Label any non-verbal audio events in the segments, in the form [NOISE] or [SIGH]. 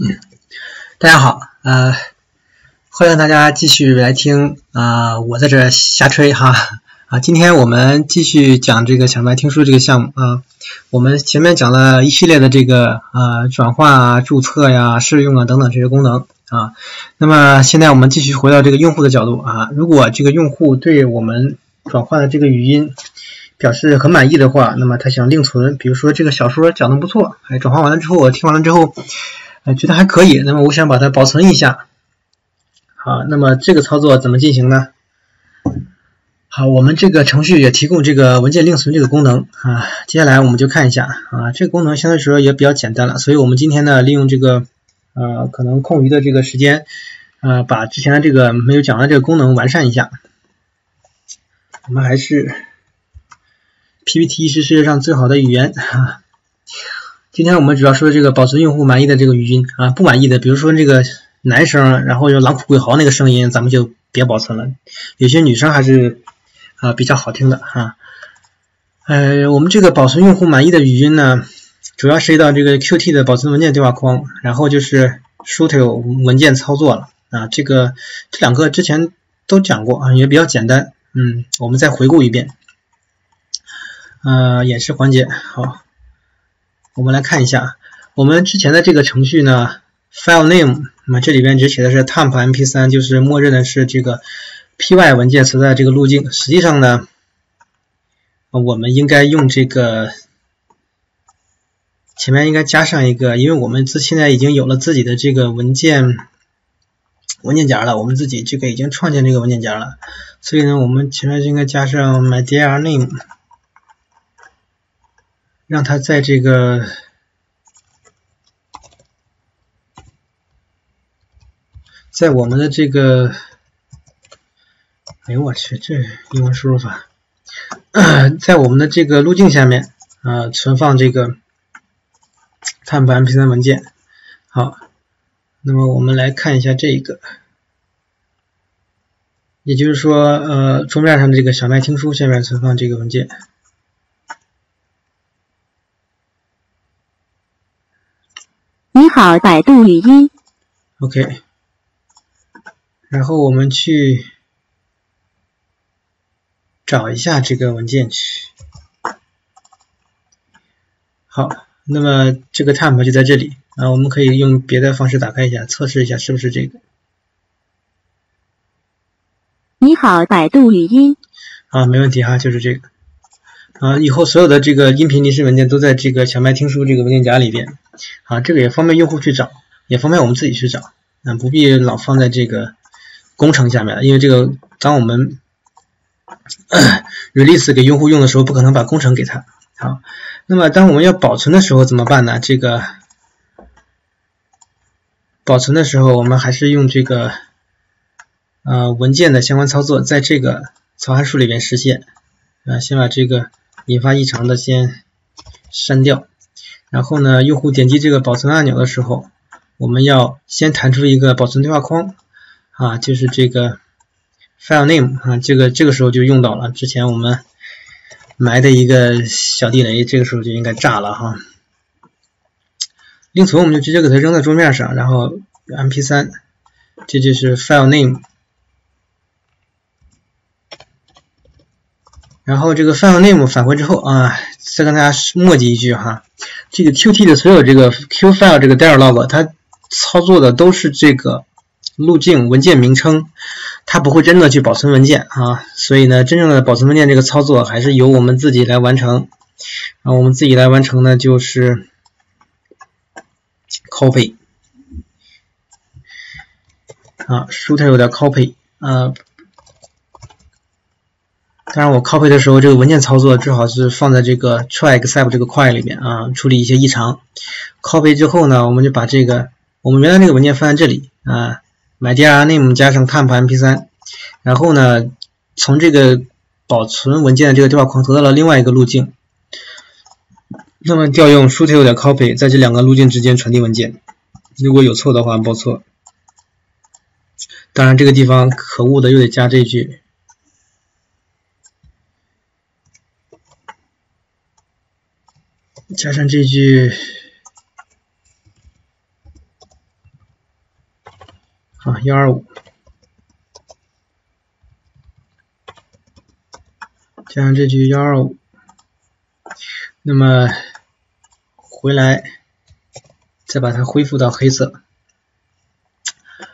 嗯，大家好，呃，欢迎大家继续来听啊、我在这瞎吹哈啊，今天我们继续讲这个小白听书这个项目啊，我们前面讲了一系列的这个呃转换啊、注册呀、试用啊等等这些功能啊，那么现在我们继续回到这个用户的角度啊，如果这个用户对我们转换的这个语音表示很满意的话，那么他想另存，比如说这个小说讲的不错，哎，转换完了之后我听完了之后。觉得还可以，那么我想把它保存一下。好，那么这个操作怎么进行呢？好，我们这个程序也提供这个文件另存这个功能啊。接下来我们就看一下啊，这个功能相对来说也比较简单了，所以我们今天呢利用这个呃可能空余的这个时间，呃把之前的这个没有讲的这个功能完善一下。我们还是 PPT 是世界上最好的语言啊。今天我们主要说这个保存用户满意的这个语音啊，不满意的，比如说这个男生，然后就狼哭鬼嚎那个声音，咱们就别保存了。有些女生还是啊比较好听的哈。呃，我们这个保存用户满意的语音呢，主要涉及到这个 Qt 的保存文件对话框，然后就是 Shuttle 文件操作了啊。这个这两个之前都讲过啊，也比较简单。嗯，我们再回顾一遍。呃，演示环节好。我们来看一下，我们之前的这个程序呢，file name，那么这里边只写的是 temp mp3，就是默认的是这个 py 文件所在的这个路径。实际上呢，我们应该用这个前面应该加上一个，因为我们自现在已经有了自己的这个文件文件夹了，我们自己这个已经创建这个文件夹了，所以呢，我们前面就应该加上 mydir name。让它在这个在我们的这个，哎呦我去，这英文输入法，在我们的这个路径下面啊存放这个 temp mp3 文件。好，那么我们来看一下这一个，也就是说，呃，桌面上的这个小麦听书下面存放这个文件。好，百度语音。OK，然后我们去找一下这个文件去。好，那么这个 temp 就在这里啊，我们可以用别的方式打开一下，测试一下是不是这个。你好，百度语音。啊，没问题哈，就是这个。啊，以后所有的这个音频临时文件都在这个小麦听书这个文件夹里边。啊，这个也方便用户去找，也方便我们自己去找。啊，不必老放在这个工程下面了，因为这个当我们 [COUGHS] release 给用户用的时候，不可能把工程给他。好，那么当我们要保存的时候怎么办呢？这个保存的时候，我们还是用这个呃文件的相关操作，在这个操函数里边实现。啊，先把这个引发异常的先删掉。然后呢，用户点击这个保存按钮的时候，我们要先弹出一个保存对话框啊，就是这个 file name 啊，这个这个时候就用到了之前我们埋的一个小地雷，这个时候就应该炸了哈。另存我们就直接给它扔在桌面上，然后 mp3，这就是 file name。然后这个 file name 返回之后啊，再跟大家墨迹一句哈，这个 Qt 的所有这个 Qfile 这个 dialog，它操作的都是这个路径文件名称，它不会真的去保存文件啊，所以呢，真正的保存文件这个操作还是由我们自己来完成。啊，我们自己来完成呢，就是 copy 啊，shooter 有点 copy 啊。当然，我 copy 的时候，这个文件操作最好是放在这个 try except 这个块里面啊，处理一些异常。copy 之后呢，我们就把这个我们原来那个文件放在这里啊，mydir name 加上 temp mp3，然后呢，从这个保存文件的这个对话框得到了另外一个路径。那么调用 shuttle 的 copy 在这两个路径之间传递文件，如果有错的话报错。当然，这个地方可恶的又得加这句。加上这句啊，幺二五，加上这句幺二五，那么回来再把它恢复到黑色。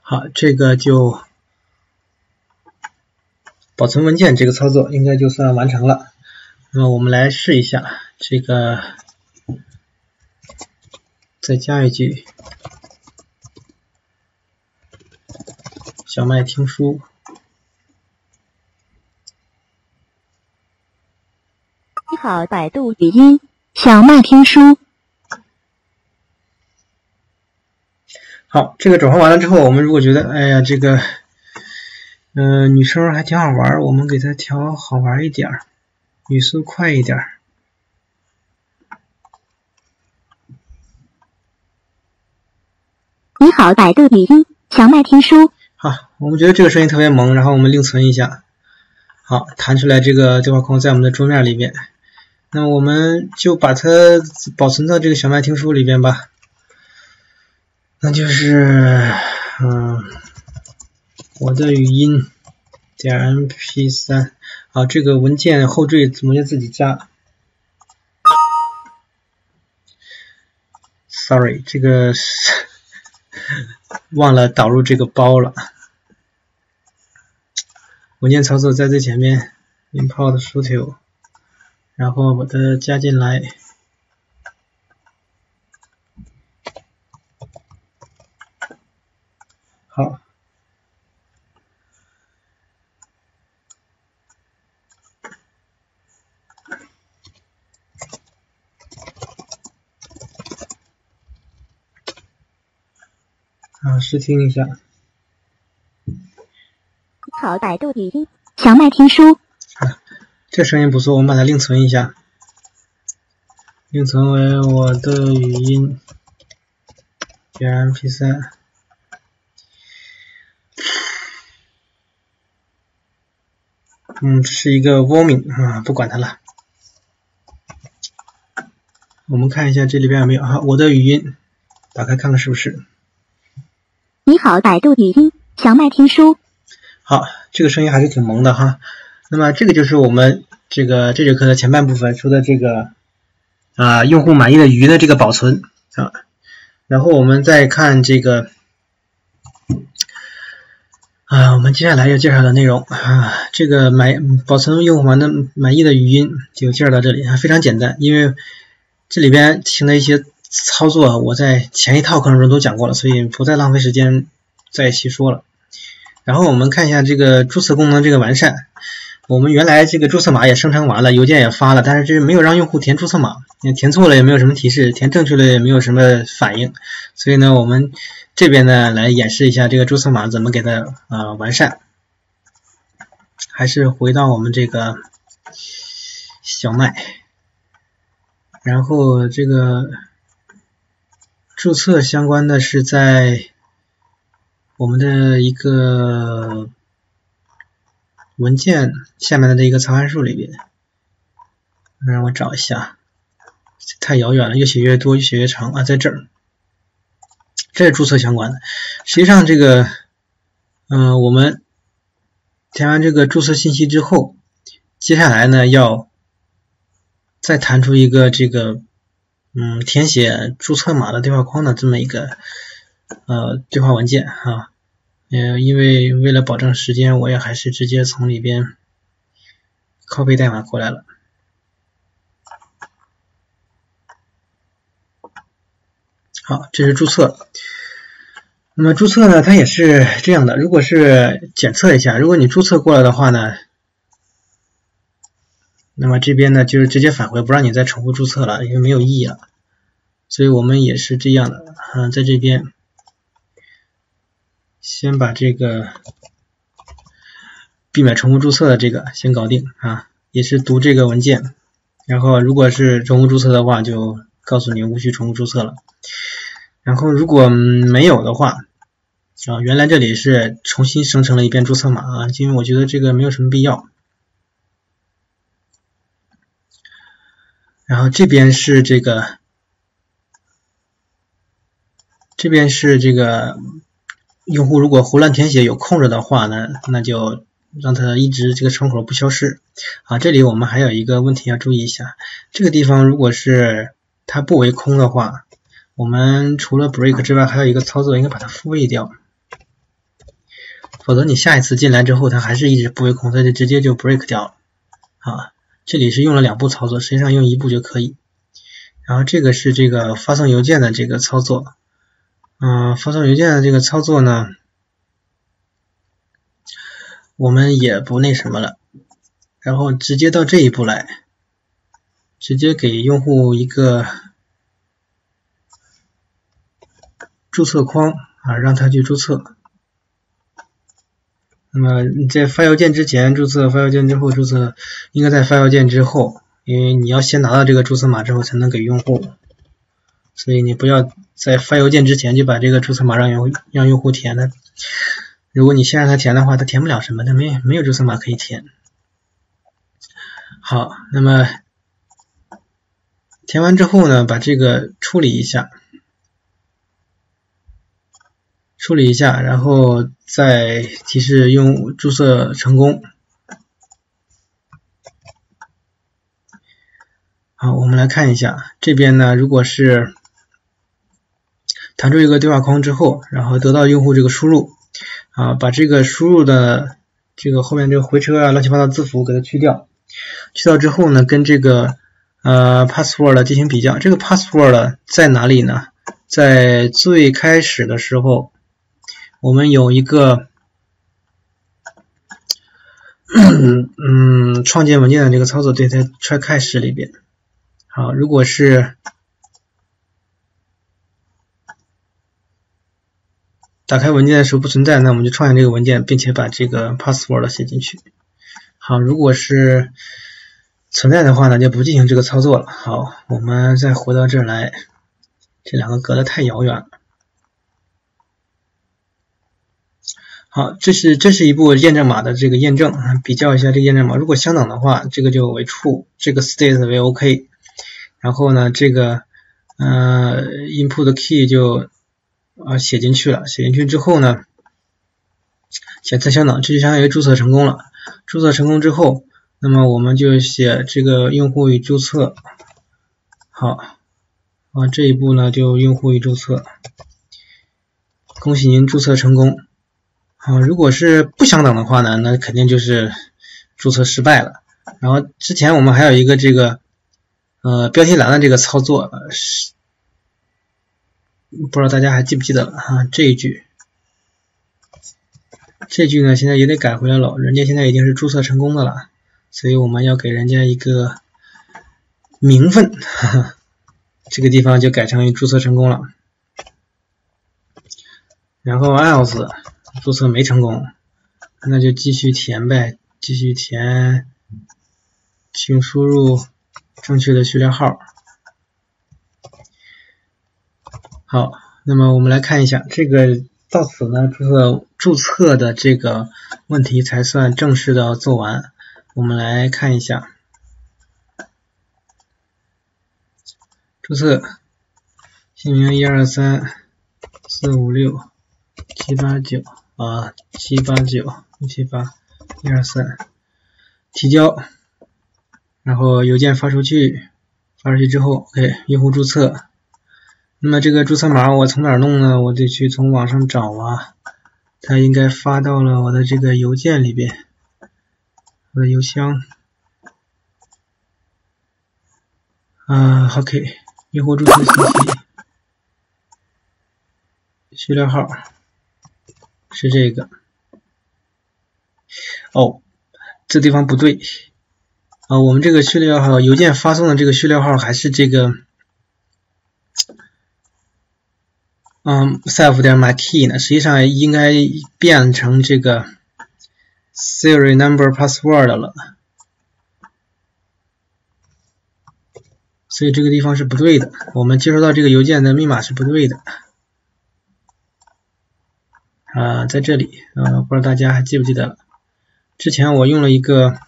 好，这个就保存文件这个操作应该就算完成了。那么我们来试一下，这个再加一句小麦听书。你好，百度语音，小麦听书。好，这个转换完了之后，我们如果觉得，哎呀，这个，嗯、呃，女生还挺好玩，我们给它调好玩一点儿，语速快一点儿。你好，百度语音，小麦听书。好，我们觉得这个声音特别萌，然后我们另存一下。好，弹出来这个对话框在我们的桌面里边，那我们就把它保存到这个小麦听书里边吧。那就是，嗯，我的语音点 MP 三，啊，这个文件后缀怎么就自己加？Sorry，这个是 [LAUGHS] 忘了导入这个包了。文件操作在最前面，import shutil，，然后把它加进来。好，啊，试听一下。你好，百度语音，小麦听书。啊这声音不错，我们把它另存一下，另存为我的语音点 MP 三。嗯，这是一个 warming 啊，不管它了。我们看一下这里边有没有啊？我的语音，打开看看是不是？你好，百度语音，小麦听书。好，这个声音还是挺萌的哈。那么这个就是我们这个这节课的前半部分说的这个啊用户满意的语音的这个保存啊。然后我们再看这个啊，我们接下来要介绍的内容啊，这个买保存用户满的满意的语音就介绍到这里啊，非常简单，因为这里边提的一些操作我在前一套课程中都讲过了，所以不再浪费时间再细说了。然后我们看一下这个注册功能这个完善。我们原来这个注册码也生成完了，邮件也发了，但是这没有让用户填注册码，填错了也没有什么提示，填正确了也没有什么反应。所以呢，我们这边呢来演示一下这个注册码怎么给它呃完善。还是回到我们这个小麦，然后这个注册相关的是在我们的一个。文件下面的这一个参函数里边，让我找一下，太遥远了，越写越多，越写越长啊，在这儿，这是注册相关的。实际上，这个，嗯、我们填完这个注册信息之后，接下来呢，要再弹出一个这个，嗯，填写注册码的对话框的这么一个呃对话文件啊。呃，因为为了保证时间，我也还是直接从里边 copy 代码过来了。好，这是注册。那么注册呢，它也是这样的。如果是检测一下，如果你注册过了的话呢，那么这边呢就是直接返回，不让你再重复注册了，因为没有意义了。所以我们也是这样的，嗯，在这边。先把这个避免重复注册的这个先搞定啊，也是读这个文件，然后如果是重复注册的话，就告诉你无需重复注册了。然后如果没有的话，啊，原来这里是重新生成了一遍注册码啊，因为我觉得这个没有什么必要。然后这边是这个，这边是这个。用户如果胡乱填写有空着的话呢，那就让它一直这个窗口不消失。啊，这里我们还有一个问题要注意一下，这个地方如果是它不为空的话，我们除了 break 之外，还有一个操作应该把它复位掉，否则你下一次进来之后，它还是一直不为空，它就直接就 break 掉了。啊，这里是用了两步操作，实际上用一步就可以。然后这个是这个发送邮件的这个操作，嗯，发送邮件的这个操作呢，我们也不那什么了，然后直接到这一步来，直接给用户一个注册框啊，让他去注册。那么你在发邮件之前注册，发邮件之后注册，应该在发邮件之后。因为你要先拿到这个注册码之后才能给用户，所以你不要在发邮件之前就把这个注册码让用让用户填的。如果你先让他填的话，他填不了什么，他没没有注册码可以填。好，那么填完之后呢，把这个处理一下，处理一下，然后再提示用注册成功。好，我们来看一下这边呢，如果是弹出一个对话框之后，然后得到用户这个输入啊，把这个输入的这个后面这个回车啊乱七八糟字符给它去掉，去掉之后呢，跟这个呃 password 进行比较，这个 password 在哪里呢？在最开始的时候，我们有一个嗯创建文件的这个操作，对，在 try catch 里边。好，如果是打开文件的时候不存在，那我们就创建这个文件，并且把这个 password 写进去。好，如果是存在的话呢，就不进行这个操作了。好，我们再回到这儿来，这两个隔得太遥远了。好，这是这是一步验证码的这个验证啊，比较一下这个验证码，如果相等的话，这个就为 true，这个 state 为 OK。然后呢，这个呃 input key 就啊写进去了，写进去之后呢，检测相等，这就相当于注册成功了。注册成功之后，那么我们就写这个用户已注册，好，啊这一步呢就用户已注册，恭喜您注册成功。好，如果是不相等的话呢，那肯定就是注册失败了。然后之前我们还有一个这个。呃，标题栏的这个操作是不知道大家还记不记得了哈？这一句，这句呢现在也得改回来了，人家现在已经是注册成功的了，所以我们要给人家一个名分，哈哈，这个地方就改成注册成功了。然后 else 注册没成功，那就继续填呗，继续填，请输入。正确的序列号。好，那么我们来看一下，这个到此呢，注册注册的这个问题才算正式的做完。我们来看一下，注册姓名一二三四五六七八九啊七八九一七八一二三，提交。然后邮件发出去，发出去之后，OK，用户注册。那么这个注册码我从哪弄呢？我得去从网上找啊。它应该发到了我的这个邮件里边，我的邮箱。啊，OK，用户注册信息，序列号是这个。哦，这地方不对。啊，我们这个序列号，邮件发送的这个序列号还是这个，嗯，self 点 my key 呢？实际上应该变成这个 serial number password 了，所以这个地方是不对的。我们接收到这个邮件的密码是不对的。啊，在这里，啊，不知道大家还记不记得了？之前我用了一个。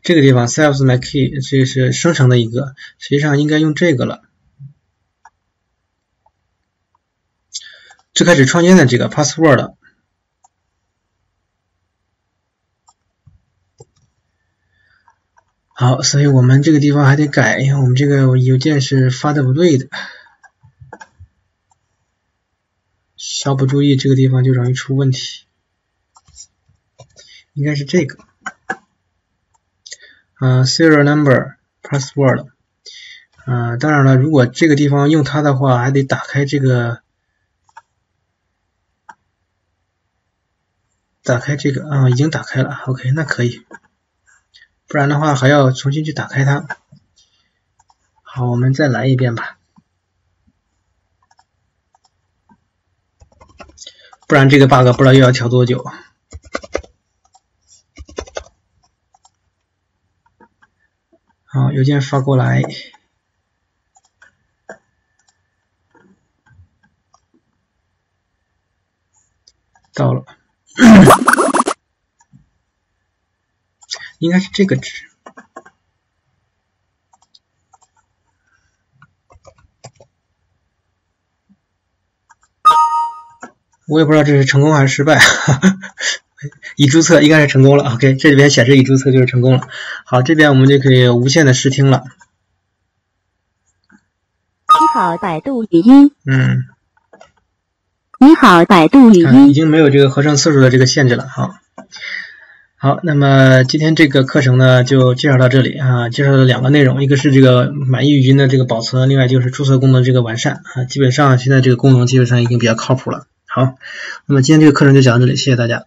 这个地方 self my key 这个是生成的一个，实际上应该用这个了。最开始创建的这个 password。好，所以我们这个地方还得改，因为我们这个邮件是发的不对的，稍不注意，这个地方就容易出问题。应该是这个，啊，serial number password，啊，当然了，如果这个地方用它的话，还得打开这个，打开这个，啊，已经打开了，OK，那可以。不然的话还要重新去打开它。好，我们再来一遍吧。不然这个 bug 不知道又要调多久。好，邮件发过来，到了。[COUGHS] 应该是这个值，我也不知道这是成功还是失败。[LAUGHS] 已注册应该是成功了，OK，这里边显示已注册就是成功了。好，这边我们就可以无限的试听了。你好，百度语音。嗯。你好，百度语音。已经没有这个合成次数的这个限制了，哈。好，那么今天这个课程呢，就介绍到这里啊。介绍了两个内容，一个是这个满意语音的这个保存，另外就是注册功能这个完善啊。基本上现在这个功能基本上已经比较靠谱了。好，那么今天这个课程就讲到这里，谢谢大家。